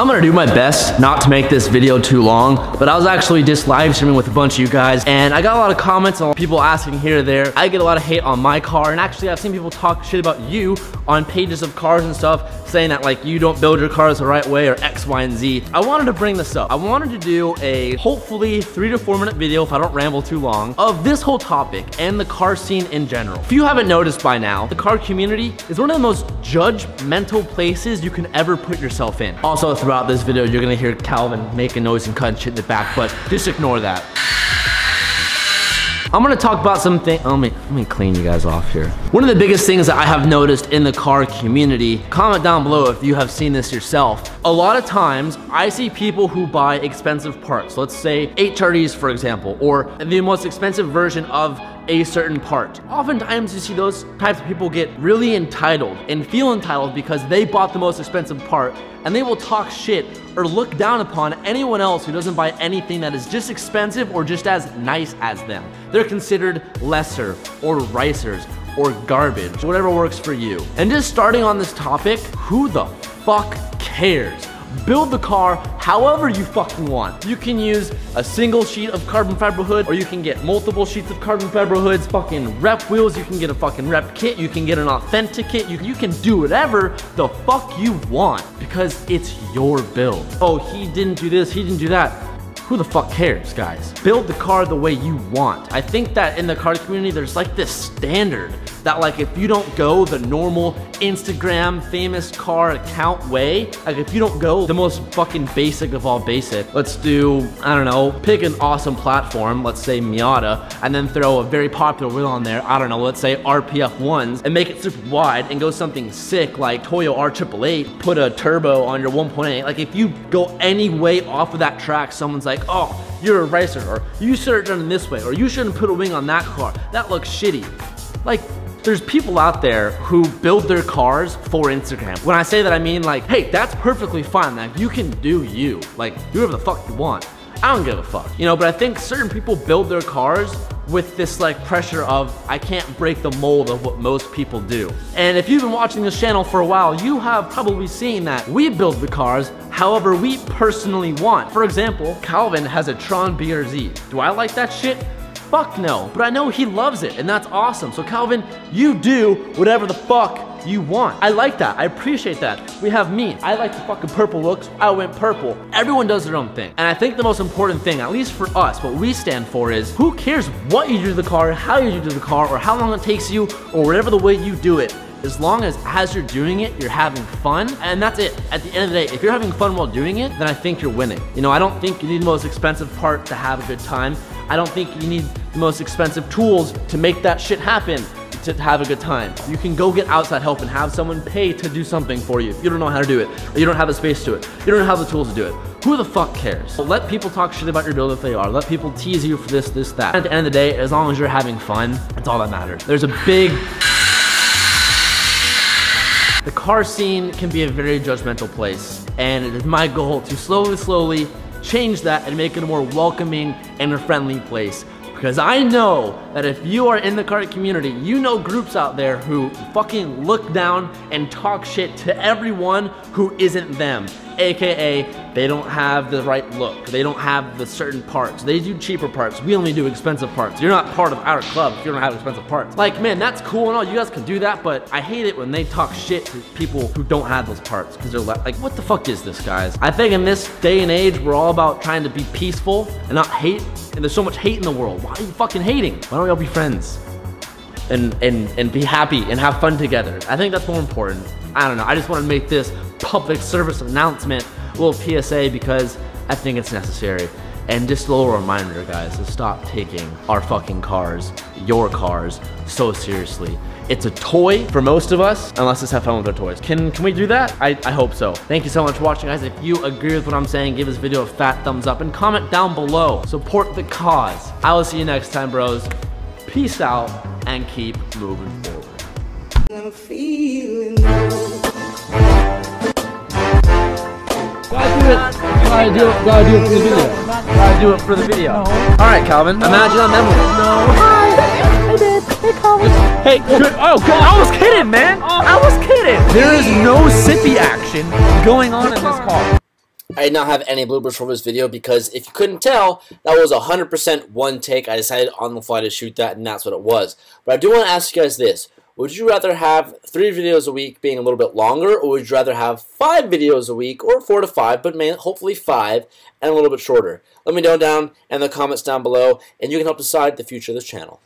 I'm gonna do my best not to make this video too long, but I was actually just live streaming with a bunch of you guys, and I got a lot of comments on people asking here or there. I get a lot of hate on my car, and actually I've seen people talk shit about you on pages of cars and stuff, saying that like you don't build your cars the right way or X, Y, and Z. I wanted to bring this up. I wanted to do a hopefully three to four minute video, if I don't ramble too long, of this whole topic and the car scene in general. If you haven't noticed by now, the car community is one of the most judgmental places you can ever put yourself in. Also, throughout this video, you're gonna hear Calvin making noise and cutting shit in the back, but just ignore that. I'm gonna talk about something. Let me, let me clean you guys off here. One of the biggest things that I have noticed in the car community, comment down below if you have seen this yourself. A lot of times, I see people who buy expensive parts. Let's say HREs, for example, or the most expensive version of a certain part. Oftentimes you see those types of people get really entitled and feel entitled because they bought the most expensive part and they will talk shit or look down upon anyone else who doesn't buy anything that is just expensive or just as nice as them. They're considered lesser or ricers or garbage, whatever works for you. And just starting on this topic, who the fuck cares? Build the car however you fucking want. You can use a single sheet of carbon fiber hood or you can get multiple sheets of carbon fiber hoods, fucking rep wheels, you can get a fucking rep kit, you can get an authentic kit, you, you can do whatever the fuck you want because it's your build. Oh, he didn't do this, he didn't do that who the fuck cares, guys? Build the car the way you want. I think that in the car community, there's like this standard that like if you don't go the normal Instagram famous car account way, like if you don't go the most fucking basic of all basic, let's do, I don't know, pick an awesome platform, let's say Miata, and then throw a very popular wheel on there, I don't know, let's say RPF 1s, and make it super wide and go something sick like Toyo R888, put a turbo on your 1.8, like if you go any way off of that track, someone's like, oh, you're a ricer, or you should have done it this way, or you shouldn't put a wing on that car. That looks shitty. Like, there's people out there who build their cars for Instagram. When I say that, I mean like, hey, that's perfectly fine. Like, you can do you. Like, do whatever the fuck you want. I don't give a fuck. You know, but I think certain people build their cars with this like pressure of I can't break the mold of what most people do. And if you've been watching this channel for a while, you have probably seen that we build the cars however we personally want. For example, Calvin has a Tron BRZ. Do I like that shit? Fuck no. But I know he loves it, and that's awesome. So Calvin, you do whatever the fuck you want. I like that. I appreciate that. We have me. I like the fucking purple looks. I went purple. Everyone does their own thing. And I think the most important thing, at least for us, what we stand for is who cares what you do to the car, how you do to the car, or how long it takes you, or whatever the way you do it as long as as you're doing it, you're having fun, and that's it. At the end of the day, if you're having fun while doing it, then I think you're winning. You know, I don't think you need the most expensive part to have a good time. I don't think you need the most expensive tools to make that shit happen to have a good time. You can go get outside help and have someone pay to do something for you if you don't know how to do it, or you don't have the space to it, you don't have the tools to do it. Who the fuck cares? Let people talk shit about your build if they are. Let people tease you for this, this, that. At the end of the day, as long as you're having fun, that's all that matters. There's a big the car scene can be a very judgmental place, and it is my goal to slowly, slowly change that and make it a more welcoming and a friendly place. Because I know that if you are in the kart community, you know groups out there who fucking look down and talk shit to everyone who isn't them. AKA, they don't have the right look. They don't have the certain parts. They do cheaper parts. We only do expensive parts. You're not part of our club if you don't have expensive parts. Like, man, that's cool and all. You guys can do that, but I hate it when they talk shit to people who don't have those parts because they're like, what the fuck is this, guys? I think in this day and age, we're all about trying to be peaceful and not hate. And there's so much hate in the world. Why are you fucking hating? Why don't we all be friends? And, and, and be happy and have fun together. I think that's more important. I don't know. I just want to make this public service announcement, little PSA because I think it's necessary. And just a little reminder, guys, to stop taking our fucking cars, your cars, so seriously. It's a toy for most of us, unless it's have fun with our toys. Can, can we do that? I, I hope so. Thank you so much for watching, guys. If you agree with what I'm saying, give this video a fat thumbs up and comment down below. Support the cause. I will see you next time, bros. Peace out and keep moving forward. Gotta do it. Gotta do it for the video. Gotta do it for the video. All right, Calvin. Imagine I'm Emily. No. Hi. I did. Hey, Calvin. Hey. Good. Oh, good. I was kidding, man. I was kidding. There is no sippy action going on in this car. I did not have any bloopers for this video because if you couldn't tell, that was 100% one take. I decided on the fly to shoot that and that's what it was. But I do want to ask you guys this. Would you rather have three videos a week being a little bit longer, or would you rather have five videos a week, or four to five, but hopefully five, and a little bit shorter? Let me know down in the comments down below, and you can help decide the future of this channel.